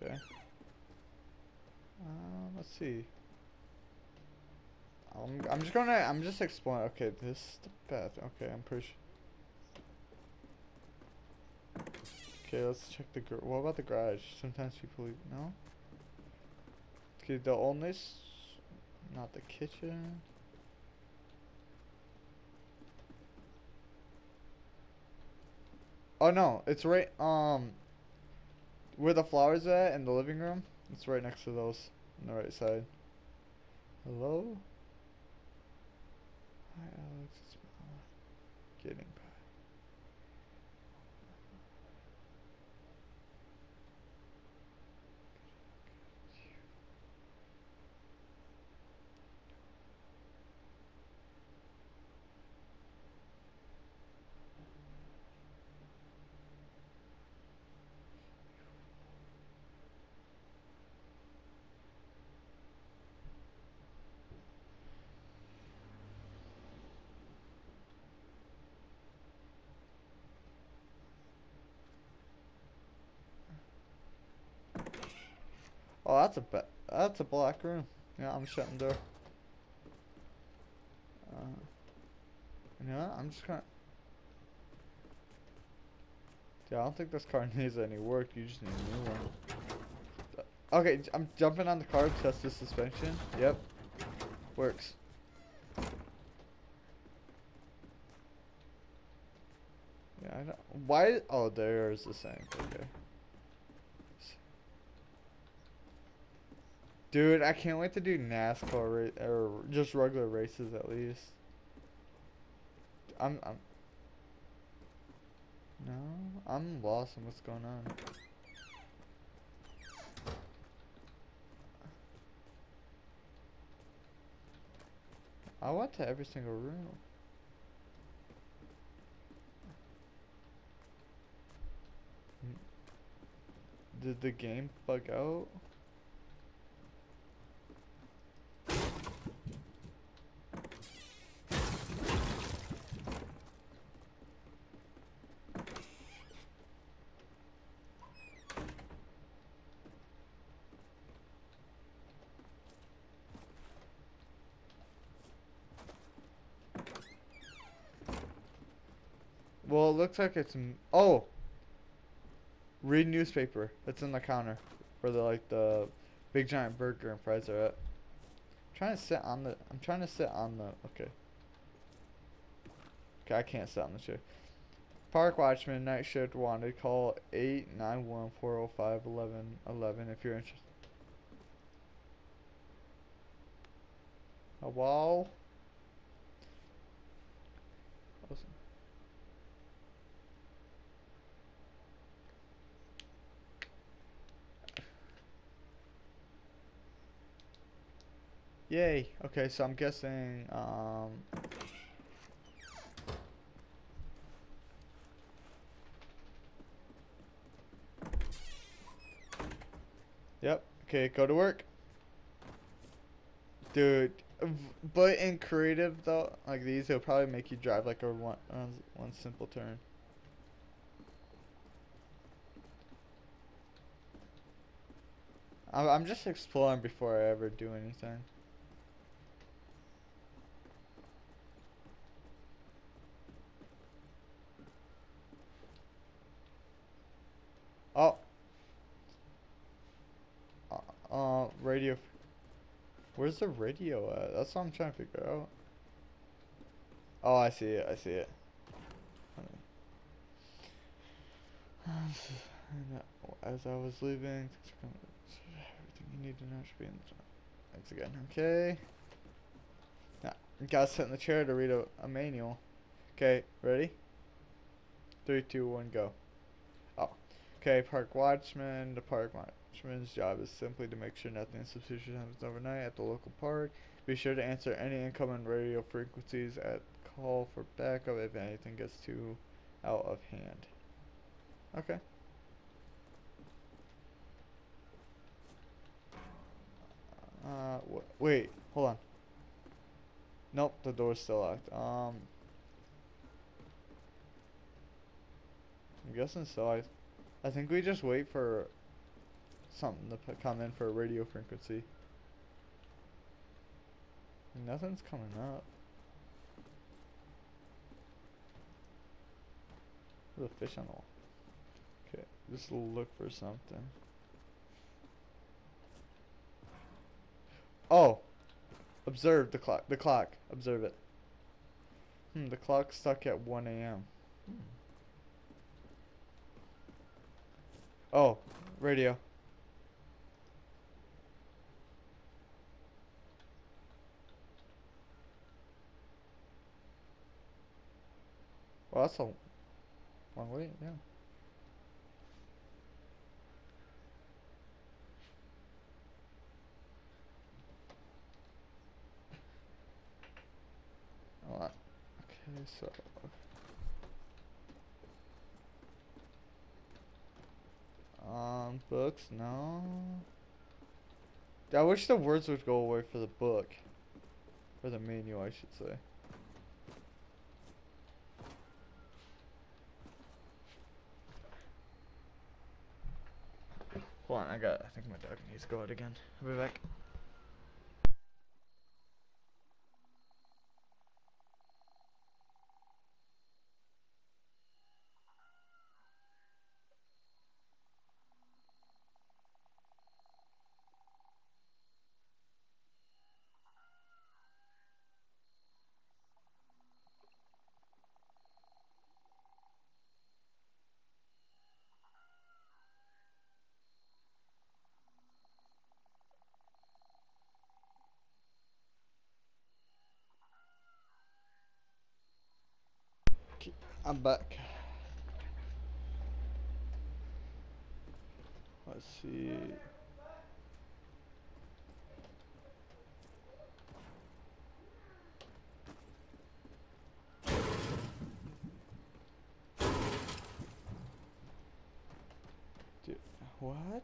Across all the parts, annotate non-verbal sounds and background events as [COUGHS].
Okay. Um, let's see. I'm, I'm just gonna, I'm just exploring. Okay, this is the path. Okay, I'm pretty sure. Okay, let's check the, gar- what about the garage? Sometimes people, leave- no? Okay, the oldness, not the kitchen. Oh no, it's right, um, where the flowers at in the living room. It's right next to those on the right side. Hello? Hi Alex, it's. Getting Oh, that's a that's a black room. Yeah, I'm shutting door. Uh, you know what? I'm just gonna. Yeah, I don't think this car [LAUGHS] needs any work. You just need a new one. Okay, I'm jumping on the car to test the suspension. Yep, works. Yeah, I know. Why? Oh, there's the same. Okay. Dude, I can't wait to do NASCAR or just regular races at least. I'm, I'm. No, I'm lost in what's going on. I went to every single room. Did the game bug out? Looks like it's oh. Read newspaper. It's in the counter where the like the big giant burger and fries are at. I'm trying to sit on the. I'm trying to sit on the. Okay. Okay, I can't sit on the chair. Park watchman, night shift wanted. Call 891 405 1111 if you're interested. Hello? Awesome. Yay. Okay, so I'm guessing, um... Yep. Okay, go to work. Dude, but in creative though, like these, it'll probably make you drive like a one, one, one simple turn. I'm just exploring before I ever do anything. Oh. Uh, uh, radio. f- Where's the radio at? That's what I'm trying to figure out. Oh, I see it. I see it. [SIGHS] As I was leaving, everything you need to know should be in the. Thanks again. Okay. Now, you gotta sit in the chair to read a, a manual. Okay, ready? Three, two, one, go. Oh. Okay, park watchman. The park watchman's job is simply to make sure nothing suspicious happens overnight at the local park. Be sure to answer any incoming radio frequencies at call for backup if anything gets too out of hand. Okay. Uh, wh- wait, hold on. Nope, the door's still locked. Um, I'm guessing so. I, I think we just wait for something to come in for a radio frequency. Nothing's coming up. There's a fish on the wall. Okay, just look for something. Oh! Observe the clock. The clock. Observe it. Hmm, the clock's stuck at 1 a.m. Hmm. Oh, radio. That's a long wait, yeah. Alright. Okay, so. Um, books, no. I wish the words would go away for the book. Or the manual, I should say. On, I got. I think my dog needs to go out again. I'll be back. Okay, I'm back. Let's see. Dude, what?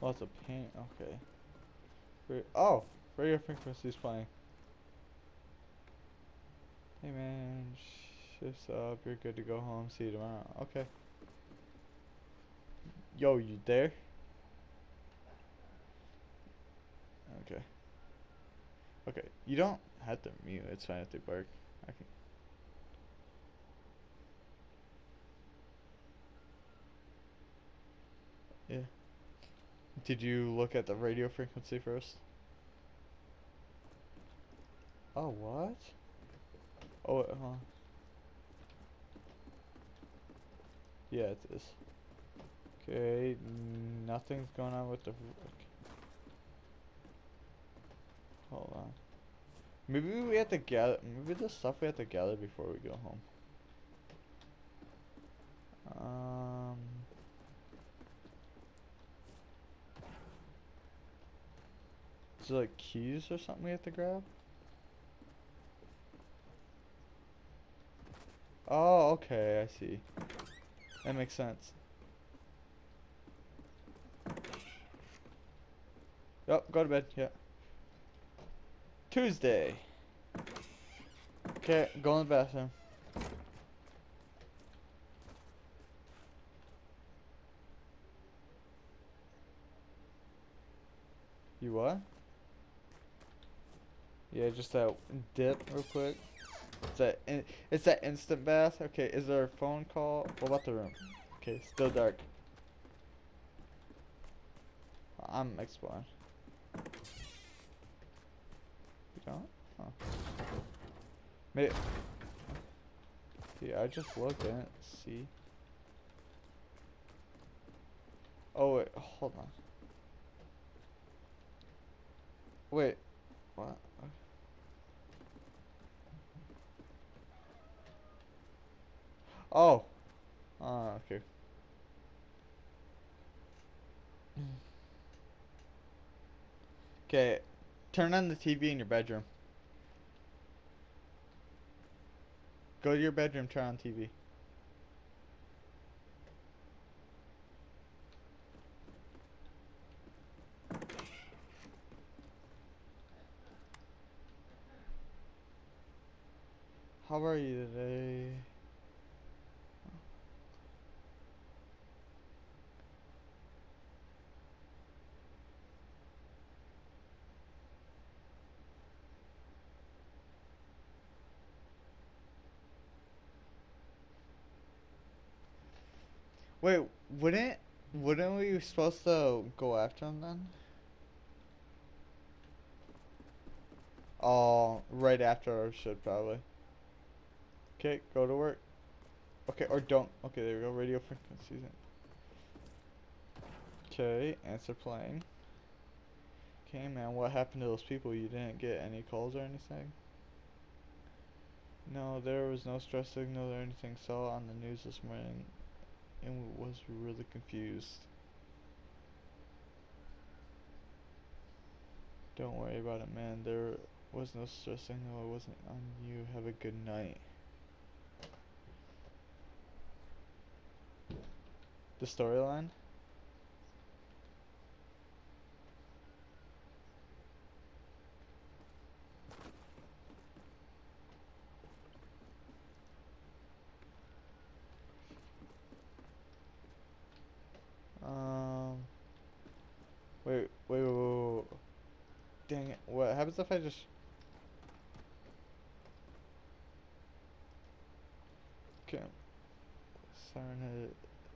Oh, Lots of paint. Okay. Oh, radio frequency's playing. Hey man, shift's up. You're good to go home. See you tomorrow. Okay. Yo, you there? Okay. Okay. You don't have to mute. It's fine if they bark. Yeah. Did you look at the radio frequency first? Oh, what? Oh, wait, huh? Yeah, it is. Okay, nothing's going on with the. okay. Hold on. Maybe we have to gather. Maybe the stuff we have to gather before we go home. Is there like keys or something we have to grab? Oh, okay, I see. That makes sense. Yep, go to bed, yeah. Tuesday. Okay, go in the bathroom. You what? Yeah, just that dip real quick. It's that in, it's that instant bath. Okay, is there a phone call? What about the room? Okay, still dark. I'm exploring. You don't? Oh. Maybe. Yeah, I just looked at. See. Oh wait, hold on. Wait. What? Oh. Ah, okay. Okay, turn on the TV in your bedroom. Go to your bedroom, turn on TV. How are you today? Wait, wouldn't wouldn't we supposed to go after him then? Oh, right after our shit probably. Okay, go to work. Okay, or don't. Okay, there we go. Radio frequencies. Okay, answer plane. Okay, man, what happened to those people? You didn't get any calls or anything? No, there was no stress signal or anything. Saw on the news this morning and was really confused. Don't worry about it, man. There was no stress signal. It wasn't on you. Have a good night. The storyline? Um. Wait, wait, wait, wait, wait. Dang it. What happens if I just. Okay. Siren head.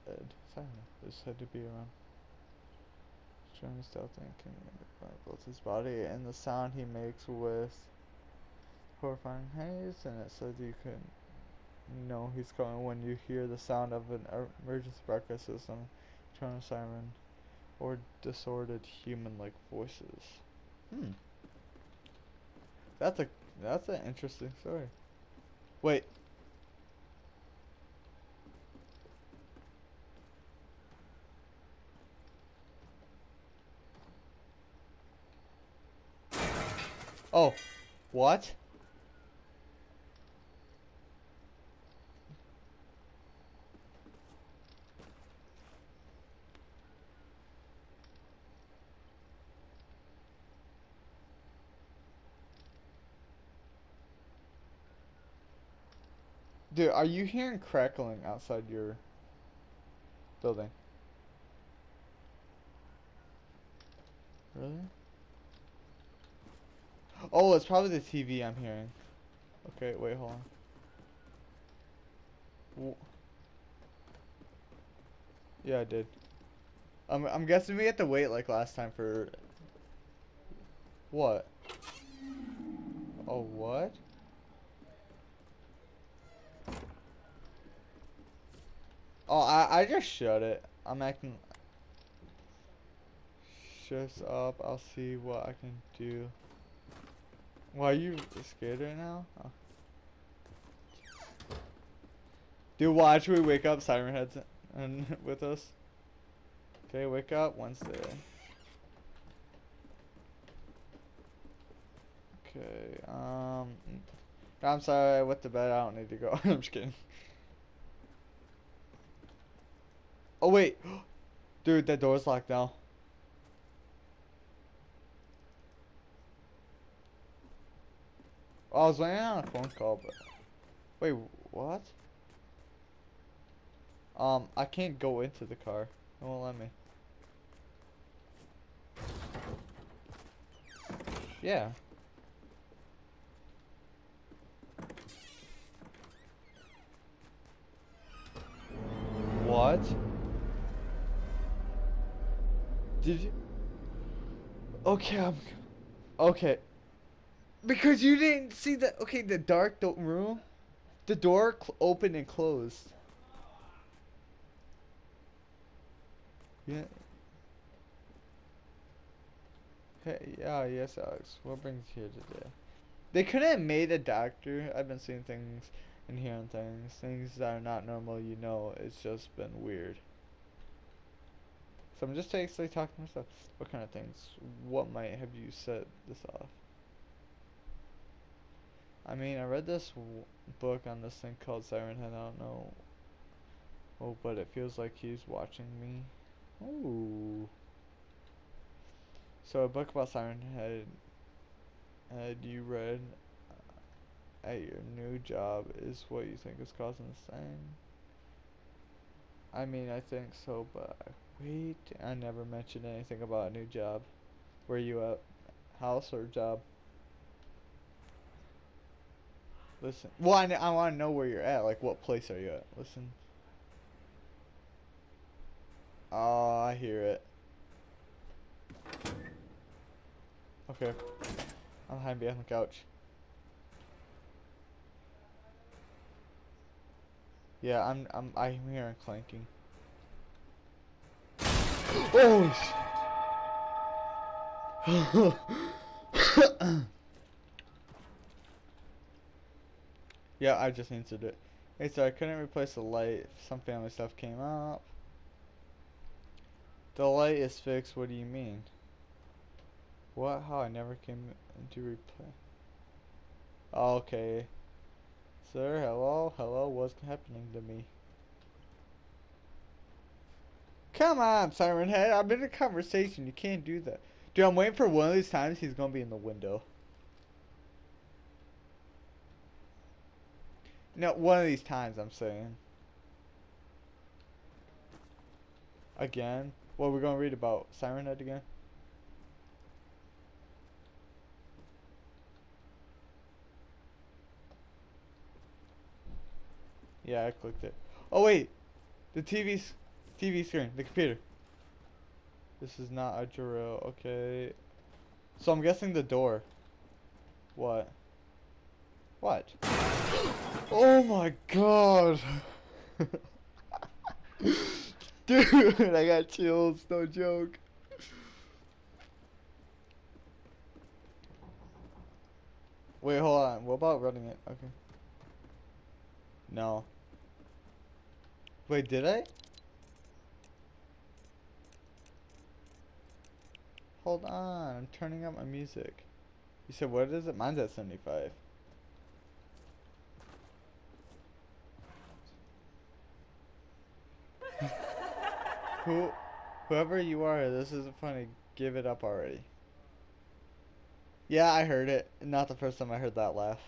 Ed. Siren This had to be around. Trying to stealth and can both his body and the sound he makes with horrifying haze, and it says you can know he's coming when you hear the sound of an emergency broadcast system tone siren, or disordered human-like voices. Hmm. That's a that's an interesting story. Wait. Oh, what? Dude, are you hearing crackling outside your building? Really? Oh, it's probably the TV I'm hearing. Okay, wait, hold on. yeah, I did. I'm, I'm guessing we have to wait like last time for... What? Oh, what? Oh, I, I just shut it. I'm acting... Shuts up. I'll see what I can do. Why are you scared right now? Oh. Dude, watch we wake up Siren Heads and [LAUGHS] with us. Okay, wake up Wednesday. Okay, um... I'm sorry, I went to bed. I don't need to go. [LAUGHS] I'm just kidding. Oh wait, [GASPS] dude, that door's locked now. Oh, I was waiting on a phone call, but wait, what? Um, I can't go into the car. It won't let me. Yeah. What? Did you? Okay, I'm. Okay. Because you didn't see the. Okay, the dark the room. The door opened and closed. Yeah. Hey, yeah, yes, Alex. What brings you here today? They couldn't have made a doctor. I've been seeing things and hearing things. Things that are not normal, you know. It's just been weird. So I'm just basically talking to myself. What kind of things? What might have you set this off? I mean, I read this book on this thing called Siren Head. I don't know. Oh, but it feels like he's watching me. Ooh. So a book about Siren Head had you read uh, at your new job is what you think is causing the thing? I mean, I think so, but wait, I never mentioned anything about a new job. Where you at? House or job? Listen. Well, I, I want to know where you're at. Like, what place are you at? Listen. Oh, I hear it. Okay. I'm hiding behind the couch. Yeah, I'm I'm I'm hearing clanking. Oh [COUGHS] Yeah, I just answered it. Hey, so I couldn't replace the light. Some family stuff came up. The light is fixed. What do you mean? What? How? I never came to replay. Oh, okay. Sir, hello? Hello? What's happening to me? Come on, Siren Head. I'm in a conversation. You can't do that. Dude, I'm waiting for one of these times he's going to be in the window. No, one of these times, I'm saying. Again? What, we're going to read about Siren Head again? Yeah, I clicked it. Oh wait, the TV's TV screen, the computer. This is not a drill. Okay. So I'm guessing the door. What? What? Oh my god. [LAUGHS] Dude, I got chills, no joke. Wait, hold on. What about running it? Okay. No. Wait, did I? Hold on, I'm turning up my music. You said what is it? Mine's at 75. [LAUGHS] Who, whoever you are, this isn't funny. Give it up already. Yeah, I heard it. Not the first time I heard that laugh.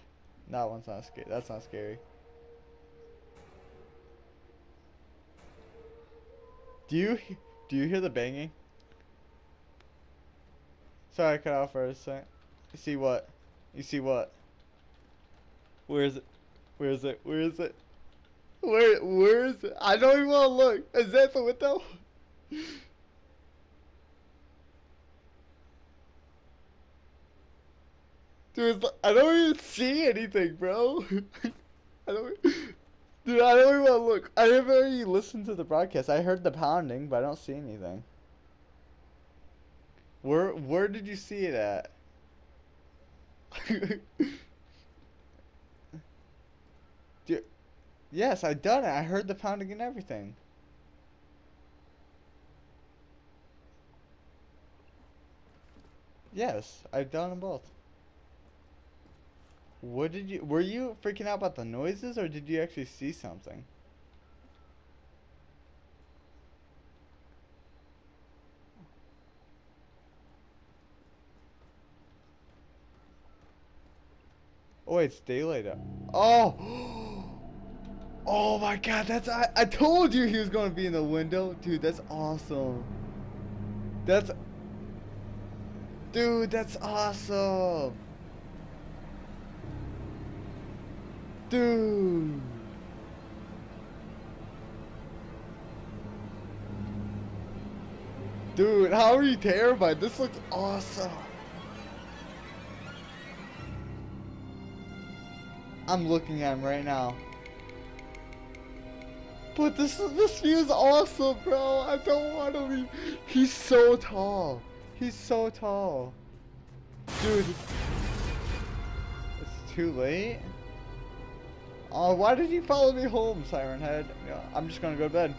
That one's not scary. That's not scary. Do you do you hear the banging? Sorry, I cut off for a second. You see what? You see what? Where is it? Where is it? Where is it? Where where is it? I don't even want to look. Is that the window? Dude, I don't even see anything, bro. [LAUGHS] I don't. Dude, I don't even want to look. I never even listened to the broadcast. I heard the pounding, but I don't see anything. Where where did you see it at? [LAUGHS] Dude, yes, I done it. I heard the pounding and everything. Yes, I've done them both. What did you, were you freaking out about the noises or did you actually see something? Oh, it's daylight. Oh! [GASPS] Oh my god, that's, I, I told you he was going to be in the window. Dude, that's awesome. That's, dude, that's awesome. Dude. Dude, how are you terrified? This looks awesome. I'm looking at him right now. But this this view is awesome, bro. I don't want to leave. He's so tall. He's so tall. Dude. It's too late? Oh, why did you follow me home, Siren Head? Yeah, I'm just gonna go to bed.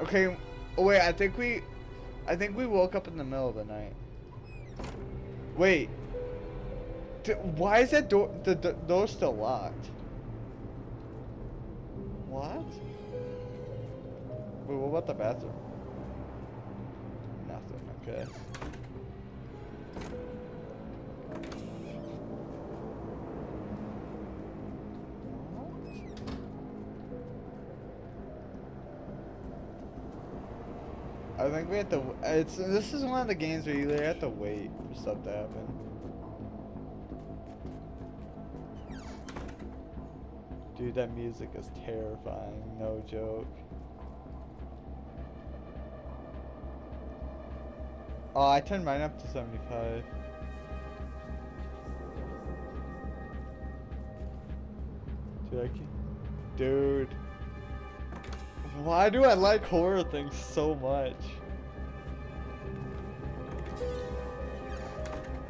Okay, oh wait, I think we... I think we woke up in the middle of the night. Wait. Why is that door... The, the door still locked? What? Wait, what about the bathroom? Nothing, okay. I think we have to. It's this is one of the games where you have to wait for stuff to happen. Dude, that music is terrifying. No joke. Oh, I turned mine up to 75. Dude, I can Dude. Why do I like horror things so much?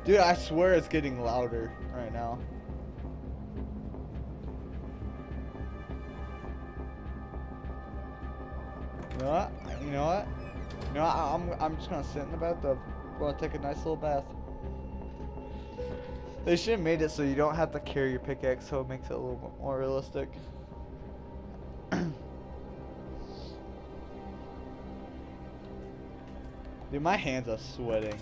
Dude, I swear it's getting louder right now. You know what? You know what? You know what? I'm I'm just gonna sit in the bathtub. Gonna take a nice little bath. They should have made it so you don't have to carry your pickaxe, so it makes it a little bit more realistic. [CLEARS THROAT] Dude, my hands are sweating.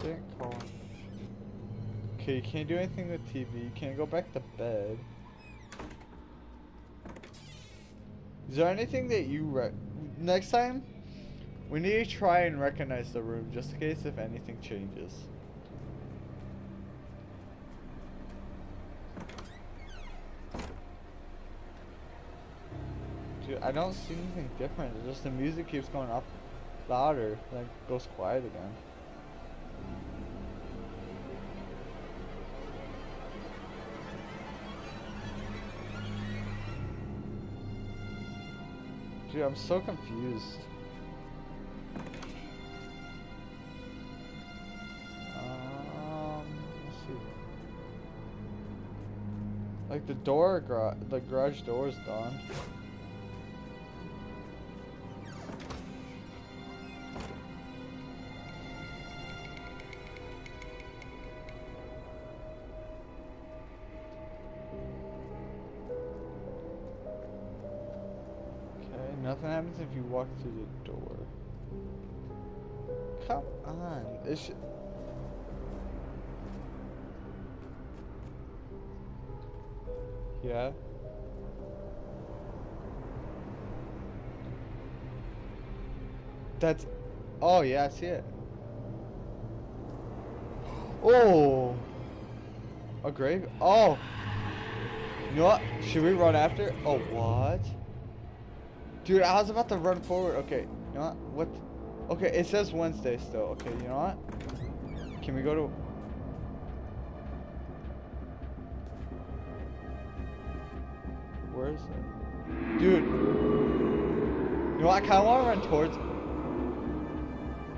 Call. Okay, you can't do anything with TV. You can't go back to bed. Is there anything that you re next time? We need to try and recognize the room just in case if anything changes. Dude, I don't see anything different. It's just the music keeps going up louder, then goes quiet again. Dude, I'm so confused. Um. Like the door, the garage door is gone. Should... Yeah. That's. Oh yeah, I see it. Oh. A grave. Oh. You know what? Should we run after? Oh what? Dude, I was about to run forward. Okay. You know what? What? Okay, it says Wednesday still. Okay, you know what? Can we go to? Where is it? Dude. You know what? I kind of want to run towards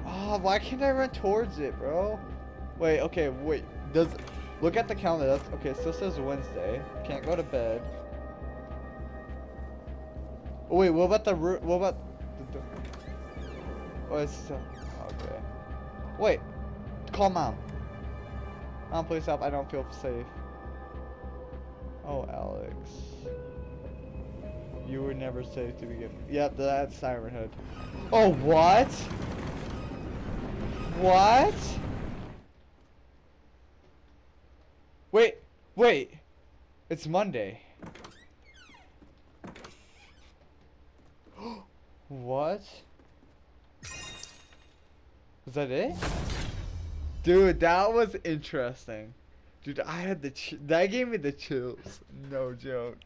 Oh, why can't I run towards it, bro? Wait, okay, wait. Does look at the calendar. That's okay. It still says Wednesday. Can't go to bed. Oh, wait, what about the? What about oh, it's still okay. Wait, call mom. Mom, please help. I don't feel safe. Oh, Alex. You were never safe to begin. Yep, that's Siren Head. Oh, what? What? Wait, wait. It's Monday. [GASPS] what? Was that it? Dude, that was interesting. Dude, I had the that gave me the chills. No joke.